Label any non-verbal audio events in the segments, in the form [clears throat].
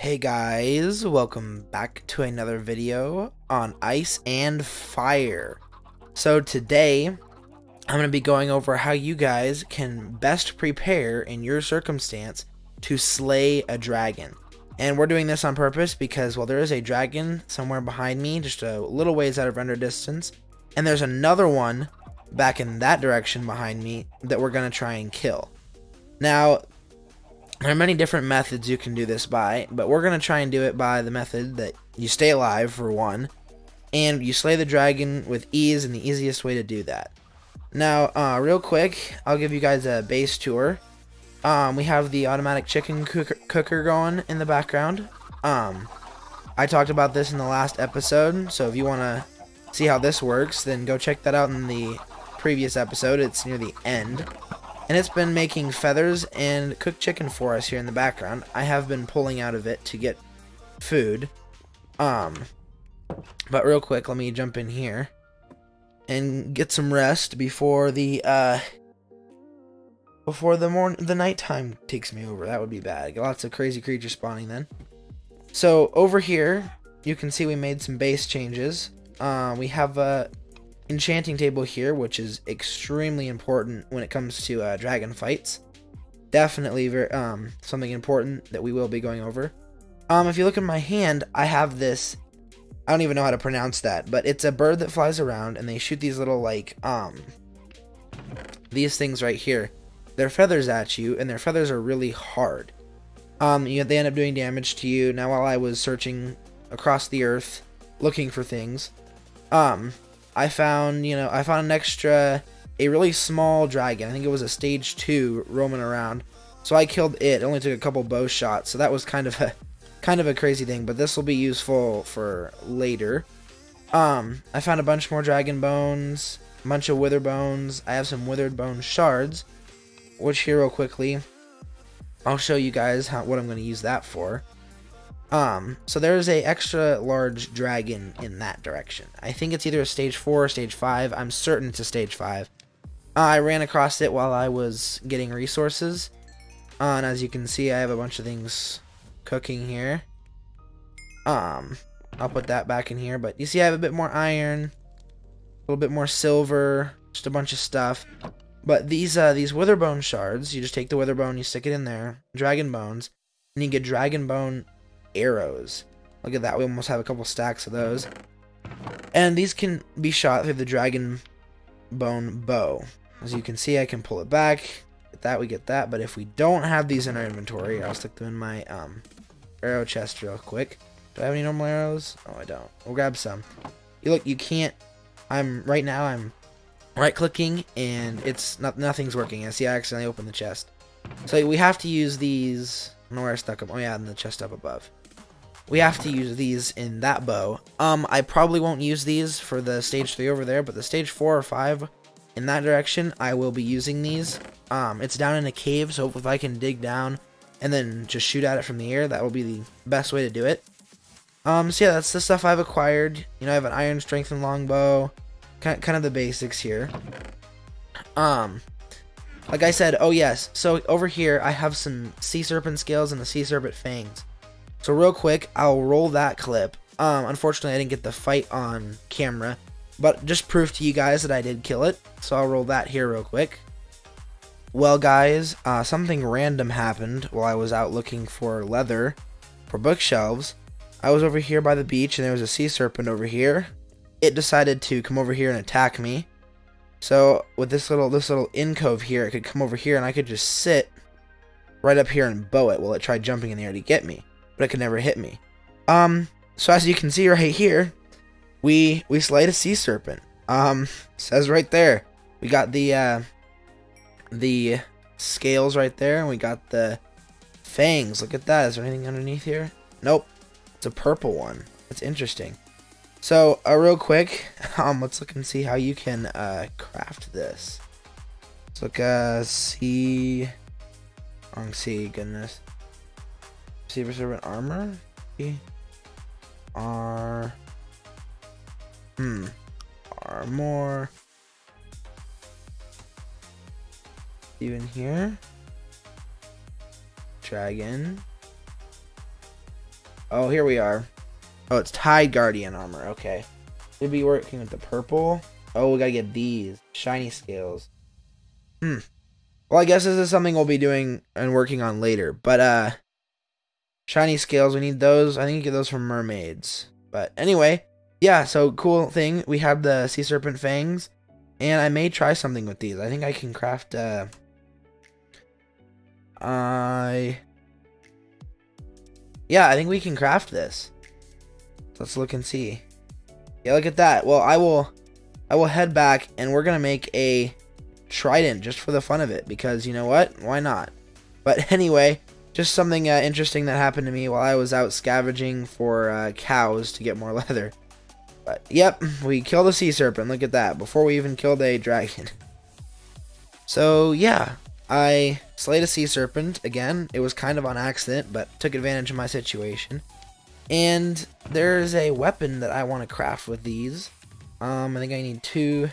Hey guys, welcome back to another video on Ice and Fire. So today, I'm going to be going over how you guys can best prepare in your circumstance to slay a dragon. And we're doing this on purpose because, well, there is a dragon somewhere behind me, just a little ways out of render distance. And there's another one back in that direction behind me that we're going to try and kill. Now, there are many different methods you can do this by, but we're going to try and do it by the method that you stay alive, for one, and you slay the dragon with ease and the easiest way to do that. Now, uh, real quick, I'll give you guys a base tour. Um, we have the automatic chicken cooker, cooker going in the background. Um, I talked about this in the last episode, so if you want to see how this works, then go check that out in the previous episode. It's near the end and it's been making feathers and cooked chicken for us here in the background. I have been pulling out of it to get food. Um, but real quick, let me jump in here and get some rest before the uh before the morning the nighttime takes me over. That would be bad. Lots of crazy creatures spawning then. So over here, you can see we made some base changes. Uh, we have a enchanting table here, which is extremely important when it comes to uh, dragon fights. Definitely very, um, something important that we will be going over. Um, if you look at my hand, I have this. I don't even know how to pronounce that, but it's a bird that flies around, and they shoot these little like um, these things right here. They're feathers at you, and their feathers are really hard. Um, you, they end up doing damage to you. Now, while I was searching across the earth looking for things, um, I found, you know, I found an extra, a really small dragon. I think it was a stage two roaming around. So I killed it. It only took a couple bow shots. So that was kind of a, [laughs] kind of a crazy thing. But this will be useful for later. Um, I found a bunch more dragon bones, a bunch of wither bones. I have some withered bone shards, which here real quickly, I'll show you guys how what I'm going to use that for. Um, so there's a extra large dragon in that direction. I think it's either a stage 4 or stage 5. I'm certain it's a stage 5. Uh, I ran across it while I was getting resources. Uh, and as you can see, I have a bunch of things cooking here. Um, I'll put that back in here. But you see I have a bit more iron, a little bit more silver, just a bunch of stuff. But these uh, these witherbone shards, you just take the witherbone, you stick it in there, dragon bones, and you get dragon bone arrows. Look at that, we almost have a couple stacks of those. And these can be shot through the dragon bone bow. As you can see, I can pull it back. Get that, we get that. But if we don't have these in our inventory, I'll stick them in my um, arrow chest real quick. Do I have any normal arrows? Oh, I don't. We'll grab some. You look, you can't. I'm right now. I'm right clicking, and it's not nothing's working. I see. I accidentally opened the chest. So we have to use these. I don't know where I stuck them. Oh yeah, in the chest up above we have to use these in that bow. Um, I probably won't use these for the stage 3 over there, but the stage 4 or 5 in that direction, I will be using these. Um, it's down in a cave, so if I can dig down and then just shoot at it from the air, that will be the best way to do it. Um, so yeah, that's the stuff I've acquired. You know, I have an iron strength and longbow, kind kind of the basics here. Um, like I said, oh yes, so over here I have some sea serpent scales and the sea serpent fangs. So real quick, I'll roll that clip. Um, unfortunately, I didn't get the fight on camera, but just proof to you guys that I did kill it. So I'll roll that here real quick. Well, guys, uh, something random happened while I was out looking for leather for bookshelves. I was over here by the beach, and there was a sea serpent over here. It decided to come over here and attack me. So with this little this little in here, it could come over here, and I could just sit right up here and bow it while it tried jumping in the air to get me but it could never hit me. Um, so as you can see right here, we we slayed a sea serpent. Um, says right there, we got the uh, the scales right there, and we got the fangs. Look at that. Is there anything underneath here? Nope. It's a purple one. That's interesting. So, uh, real quick, [laughs] um, let's look and see how you can uh, craft this. Let's look, uh, see, wrong see, goodness. Sea Serpent armor? R. Hmm. Armor. Even here. Dragon. Oh, here we are. Oh, it's Tide Guardian armor. Okay. We'd be working with the purple. Oh, we gotta get these. Shiny scales. Hmm. Well, I guess this is something we'll be doing and working on later. But, uh, shiny scales, we need those. I think you get those from mermaids. But anyway, yeah, so cool thing. We have the sea serpent fangs. And I may try something with these. I think I can craft, uh, I, yeah, I think we can craft this. Let's look and see. Yeah, look at that. Well, I will, I will head back and we're gonna make a trident just for the fun of it because you know what? Why not? But [laughs] anyway, just something uh, interesting that happened to me while I was out scavenging for uh, cows to get more [laughs] leather. But yep, we killed a sea serpent. Look at that. Before we even killed a dragon. [laughs] So yeah, I slayed a sea serpent again. It was kind of on accident, but took advantage of my situation. And there's a weapon that I want to craft with these. Um, I think I need two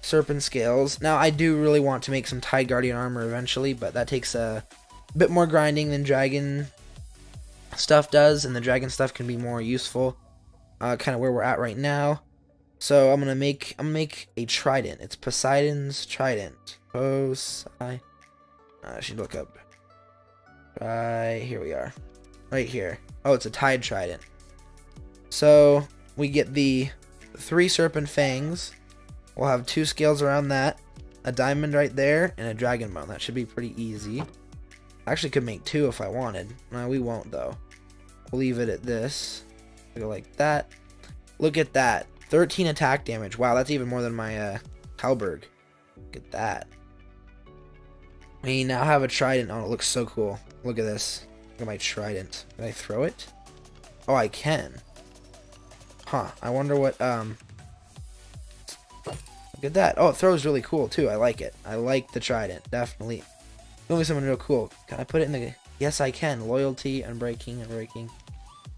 serpent scales. Now, I do really want to make some Tide Guardian armor eventually, but that takes a bit more grinding than dragon stuff does, and the dragon stuff can be more useful. Uh, kind of where we're at right now. So I'm gonna make I'm gonna make a trident. It's Poseidon's trident. Poseidon. Uh, I should look up. Right here we are. Right here. Oh, it's a tide trident. So we get the three serpent fangs. We'll have two scales around that, a diamond right there, and a dragon bone. That should be pretty easy. Actually could make two if I wanted. No, we won't though. We'll leave it at this. Go like that. Look at that. 13 attack damage. Wow, that's even more than my uh, halberd. Look at that. We now have a trident. Oh, it looks so cool. Look at this. Look at my trident. Can I throw it? Oh, I can. Huh. I wonder what, um... Look at that. Oh, it throws really cool, too. I like it. I like the trident. Definitely. Going something real cool. Can I put it in the... Yes, I can. Loyalty, unbreaking, unbreaking.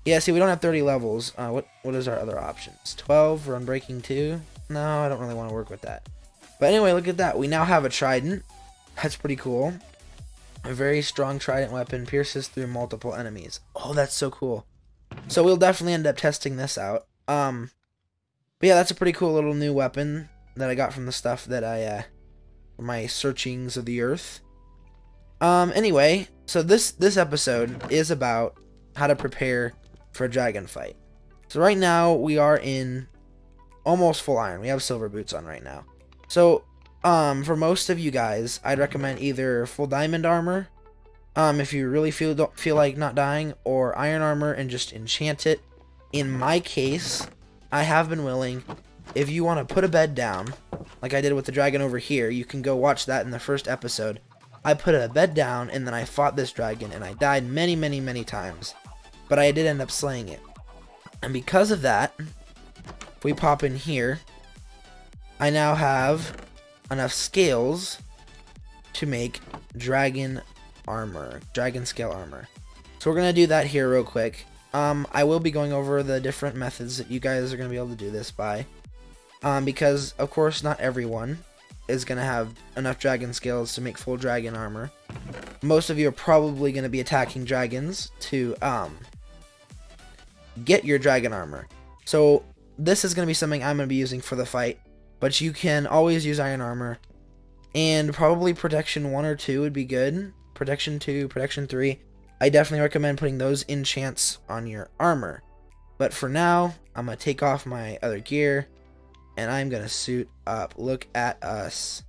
Yeah, see, we don't have 30 levels. Uh, what What is our other options? 12 for unbreaking 2? No, I don't really want to work with that. But anyway, look at that. We now have a trident. That's pretty cool. A very strong trident weapon pierces through multiple enemies. Oh, that's so cool. So we'll definitely end up testing this out. Um, but yeah, that's a pretty cool little new weapon that I got from the stuff that I, uh, my searchings of the earth. Um, anyway, so this, this episode is about how to prepare for a dragon fight. So right now, we are in almost full iron. We have silver boots on right now. So um, for most of you guys, I'd recommend either full diamond armor, um, if you really feel don't feel like not dying, or iron armor and just enchant it. In my case, I have been willing. If you want to put a bed down, like I did with the dragon over here, you can go watch that in the first episode. I put a bed down and then I fought this dragon and I died many, many, many times. But I did end up slaying it. And because of that, if we pop in here, I now have enough scales to make dragon armor, dragon scale armor. So we're going to do that here real quick. Um, I will be going over the different methods that you guys are going to be able to do this by. Um, because, of course, not everyone is going to have enough dragon scales to make full dragon armor. Most of you are probably going to be attacking dragons to um, get your dragon armor. So this is going to be something I'm going to be using for the fight. But you can always use iron armor. And probably protection 1 or 2 would be good. Protection 2, protection 3. I definitely recommend putting those enchants on your armor. But for now, I'm going to take off my other gear. And I'm to suit up. Look at us.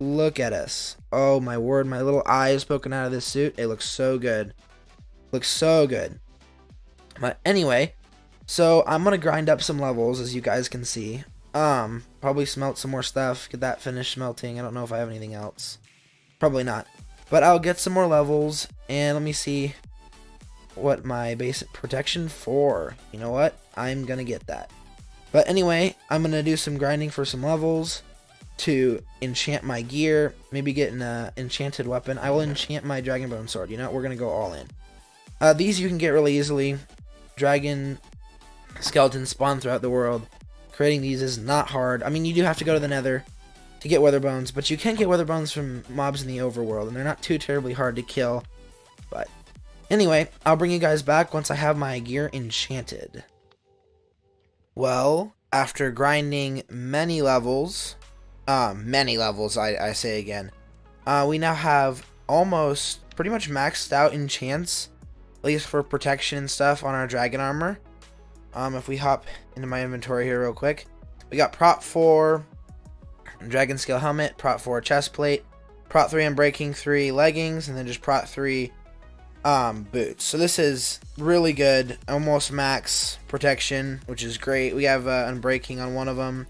Look at us. Oh my word, my little eye is poking out of this suit. It looks so good. Looks so good. But anyway, so I'm to grind up some levels as you guys can see. Um, probably smelt some more stuff, get that finished smelting. I don't know if I have anything else. Probably not. But I'll get some more levels, and let me see what my basic protection for. You know what? I'm gonna get that. But anyway, I'm gonna do some grinding for some levels to enchant my gear, maybe get an uh, enchanted weapon. I will enchant my dragon bone sword. You know, we're gonna go all in. Uh, these you can get really easily. Dragon skeletons spawn throughout the world. Creating these is not hard. I mean, you do have to go to the nether to get wither bones, but you can get wither bones from mobs in the overworld, and they're not too terribly hard to kill. But Anyway, I'll bring you guys back once I have my gear enchanted. Well, after grinding many levels, um, many levels, I, I say again, uh, we now have almost pretty much maxed out enchants, at least for protection and stuff on our dragon armor. Um, if we hop into my inventory here real quick, we got prop 4, dragon scale helmet, prop 4 chest plate, prop 3 unbreaking 3 leggings, and then just prop 3 um, boots. So this is really good, almost max protection, which is great. We have uh, unbreaking on one of them.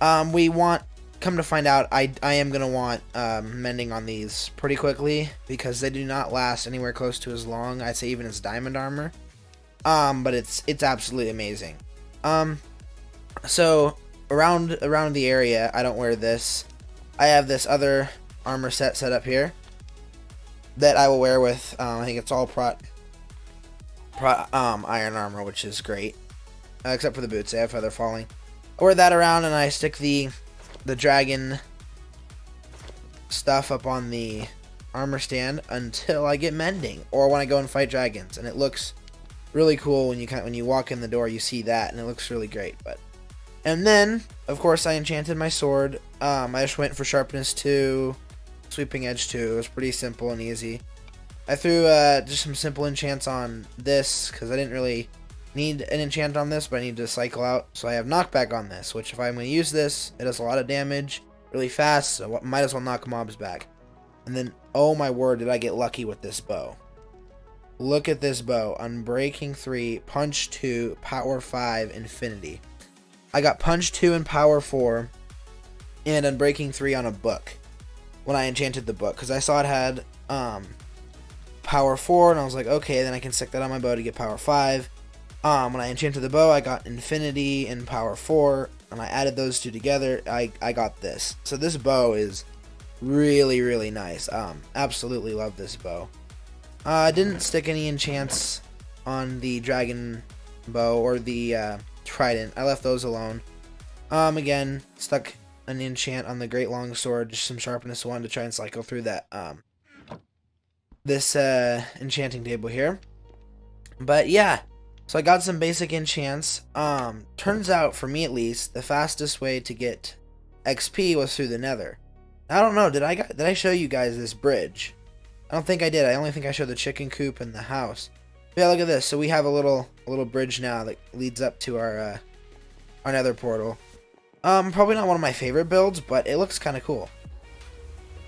Um, we want, come to find out, I, I am going to want um, mending on these pretty quickly because they do not last anywhere close to as long. I'd say even as diamond armor. Um, but it's it's absolutely amazing. Um, so around around the area, I don't wear this. I have this other armor set set up here that I will wear with. Um, I think it's all prot, prot um, iron armor, which is great, uh, except for the boots. They have feather falling. I wear that around, and I stick the the dragon stuff up on the armor stand until I get mending, or when I go and fight dragons, and it looks really cool when you kind of, when you walk in the door. You see that, and it looks really great. But and then, of course, I enchanted my sword. Um, I just went for sharpness two Sweeping Edge too. It was pretty simple and easy. I threw uh, just some simple enchants on this because I didn't really need an enchant on this, but I need to cycle out. So I have knockback on this, which if I'm going to use this, it does a lot of damage really fast, so might as well knock mobs back. And then, oh my word, did I get lucky with this bow. Look at this bow. Unbreaking 3, Punch 2, Power 5, Infinity. I got Punch 2 and Power 4, and Unbreaking 3 on a book when I enchanted the book because I saw it had um, power 4 and I was like okay then I can stick that on my bow to get power 5 um, when I enchanted the bow I got infinity and power 4 and I added those two together I, I got this. So this bow is really really nice. Um, absolutely love this bow. Uh, I didn't stick any enchants on the dragon bow or the uh, trident. I left those alone. Um, again stuck an enchant on the Great Long Sword, just some sharpness one to try and cycle through that um this uh enchanting table here. But yeah, so I got some basic enchants. Um turns out for me at least, the fastest way to get XP was through the Nether. I don't know, did I got, did I show you guys this bridge? I don't think I did. I only think I showed the chicken coop and the house. But yeah, look at this. So we have a little a little bridge now that leads up to our uh, our Nether portal. Um, probably not one of my favorite builds, but it looks kind of cool.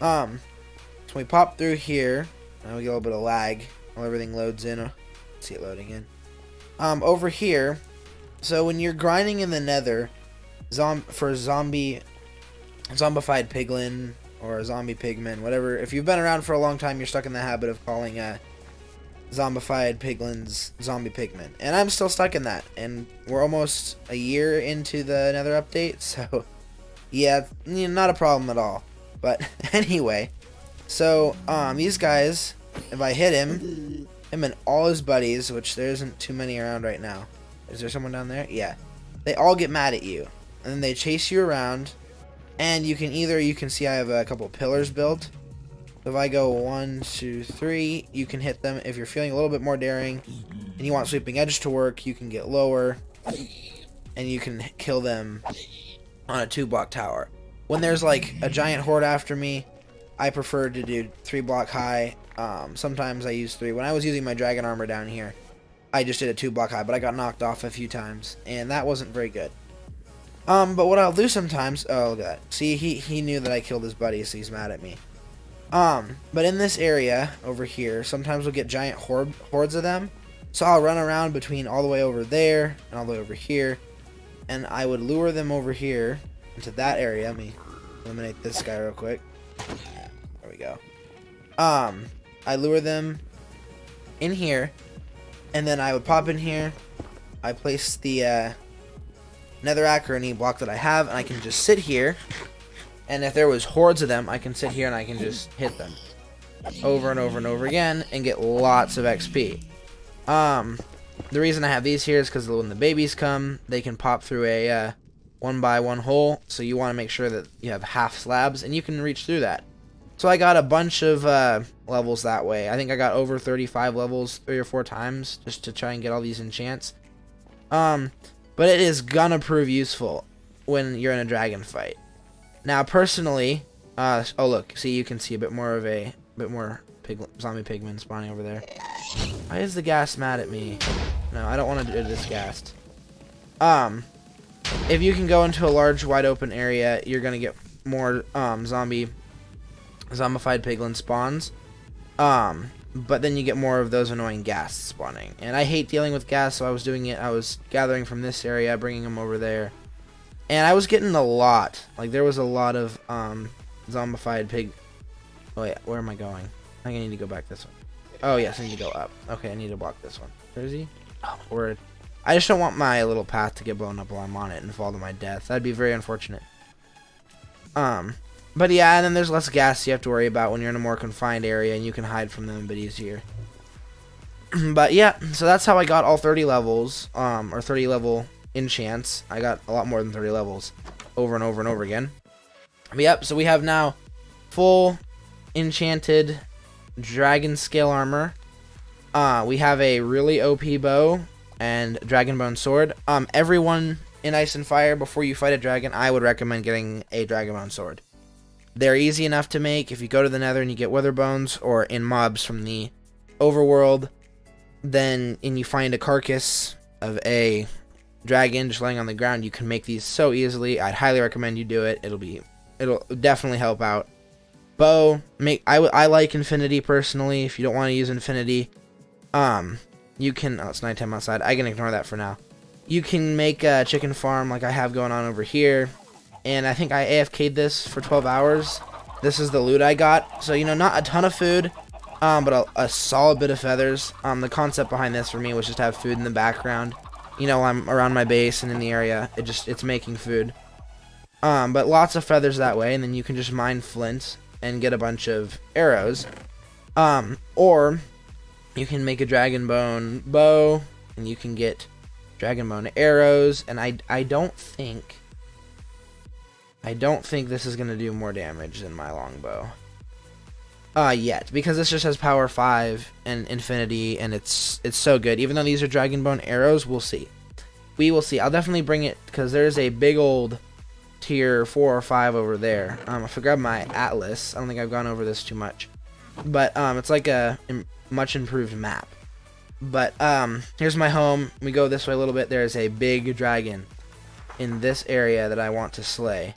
Um, so we pop through here. Now we get a little bit of lag while everything loads in. Let's see it loading in. Um, over here, so when you're grinding in the nether, zom for zombie, zombified piglin, or zombie pigman, whatever, if you've been around for a long time, you're stuck in the habit of calling uh, zombified piglins zombie pigmen. And I'm still stuck in that. And we're almost a year into the nether update, [laughs] so yeah, not a problem at all. But [laughs] anyway, so um, these guys, if I hit him, him and all his buddies, which there isn't too many around right now. Is there someone down there? Yeah. They all get mad at you. And then they chase you around. And you can either, you can see I have a couple pillars built if I go one, two, three, you can hit them. If you're feeling a little bit more daring and you want Sweeping Edge to work, you can get lower and you can kill them on a two block tower. When there's like a giant horde after me, I prefer to do three block high. Um, sometimes I use three. When I was using my dragon armor down here, I just did a two block high, but I got knocked off a few times, and that wasn't very good. Um, but what I'll do sometimes, oh look at that. See, he, he knew that I killed his buddy, so he's mad at me. Um, but in this area over here, sometimes we'll get giant horde, hordes of them. So I'll run around between all the way over there and all the way over here. And I would lure them over here into that area. Let me eliminate this guy real quick. There we go. Um, I lure them in here. And then I would pop in here. I place the uh, or any block that I have. And I can just sit here and if there was hordes of them, I can sit here and I can just hit them over and over and over again and get lots of XP. Um, the reason I have these here is because when the babies come, they can pop through a uh, one by one hole. So you want to make sure that you have half slabs, and you can reach through that. So I got a bunch of uh, levels that way. I think I got over 35 levels three or four times just to try and get all these enchants. Um, but it is gonna prove useful when you're in a dragon fight. Now, personally, uh, oh look, see you can see a bit more of a bit more pig, zombie pigmen spawning over there. Why is the ghast mad at me? No, I don't want to do this ghast. Um, if you can go into a large, wide open area, you're gonna get more um zombie zombified piglin spawns. Um, but then you get more of those annoying ghasts spawning. And I hate dealing with ghasts, so I was doing it. I was gathering from this area, bringing them over there. And I was getting a lot. Like, there was a lot of um, zombified pig... Oh, wait, where am I going? I think I need to go back this way. Oh, yes, I need to go up. Okay, I need to block this one. Where is he? Oh, word. I just don't want my little path to get blown up while I'm on it and fall to my death. That'd be very unfortunate. Um, but yeah, and then there's less ghast you have to worry about when you're in a more confined area and you can hide from them a bit easier. [clears throat] but yeah, so that's how I got all 30 levels, um, or 30 level enchants. I got a lot more than 30 levels over and over and over again. But yep, so we have now full enchanted dragon scale armor. Uh, we have a really OP bow and dragonbone sword. Um, everyone in Ice and Fire, before you fight a dragon, I would recommend getting a dragonbone sword. They're easy enough to make. If you go to the nether and you get wither bones or in mobs from the overworld, then and you find a carcass of a dragon just laying on the ground, you can make these so easily. I'd highly recommend you do it. It'll be it'll definitely help out. Bow, make I, I like infinity personally. If you don't want to use infinity, um, you can. Oh, it's nighttime outside. I can ignore that for now. You can make a chicken farm like I have going on over here and I think I AFK'd this for 12 hours. This is the loot I got. So, you know, not a ton of food, um, but a, a, solid bit of feathers. Um, the concept behind this for me was just to have food in the background. You know, I'm around my base and in the area. It just, it's making food. Um, but lots of feathers that way, and then you can just mine flint and get a bunch of arrows. Um, or you can make a dragon bone bow, and you can get dragon bone arrows, and I, I don't think I don't think this is going to do more damage than my longbow. Uh, yet, because this just has power 5 and infinity, and it's it's so good. Even though these are Dragonbone arrows, we'll see. We will see. I'll definitely bring it, because there's a big old tier 4 or 5 over there. Um, if I grab my atlas, I don't think I've gone over this too much. But, um, it's like a much improved map. But, um, here's my home. We go this way a little bit. There's a big dragon in this area that I want to slay.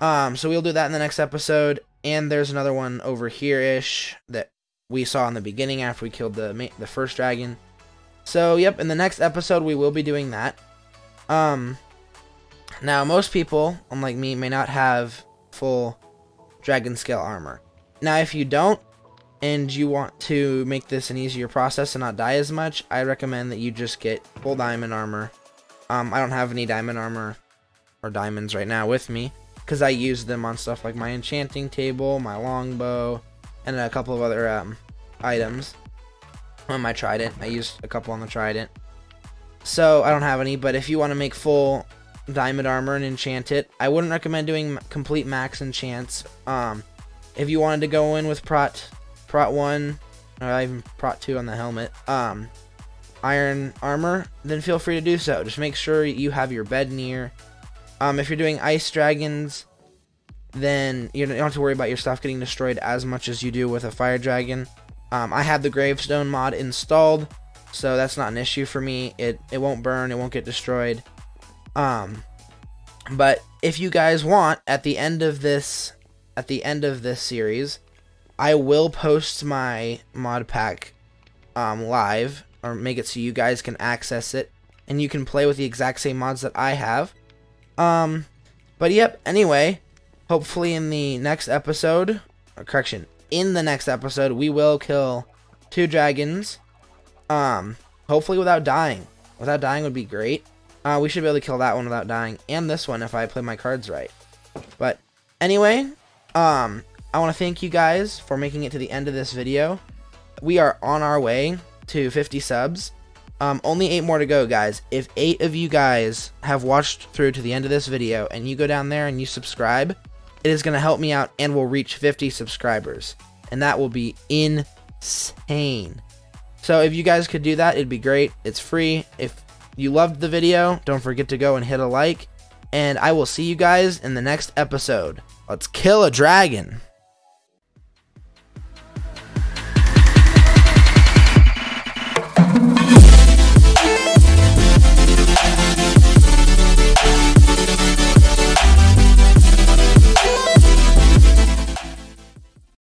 Um, so we'll do that in the next episode. And there's another one over here-ish that we saw in the beginning after we killed the the first dragon. So, yep, in the next episode we will be doing that. Um, now, most people, unlike me, may not have full dragon scale armor. Now, if you don't, and you want to make this an easier process and not die as much, I recommend that you just get full diamond armor. Um, I don't have any diamond armor or diamonds right now with me because I use them on stuff like my enchanting table, my longbow, and a couple of other um, items. On my trident, I used a couple on the trident. So I don't have any, but if you want to make full diamond armor and enchant it, I wouldn't recommend doing complete max enchants. Um, if you wanted to go in with prot, prot one, or even prot two on the helmet, um, iron armor, then feel free to do so. Just make sure you have your bed near um, if you're doing ice dragons, then you don't have to worry about your stuff getting destroyed as much as you do with a fire dragon. Um, I have the gravestone mod installed, so that's not an issue for me. It it won't burn, it won't get destroyed. Um, but if you guys want, at the end of this, at the end of this series, I will post my mod pack um, live or make it so you guys can access it and you can play with the exact same mods that I have. Um, but yep, anyway, hopefully in the next episode, correction, in the next episode, we will kill two dragons. Um, hopefully without dying. Without dying would be great. Uh, we should be able to kill that one without dying, and this one if I play my cards right. But anyway, um, I want to thank you guys for making it to the end of this video. We are on our way to 50 subs. Um, only eight more to go, guys. If eight of you guys have watched through to the end of this video and you go down there and you subscribe, it is going to help me out and we'll reach 50 subscribers. And that will be insane. So if you guys could do that, it'd be great. It's free. If you loved the video, don't forget to go and hit a like. And I will see you guys in the next episode. Let's kill a dragon.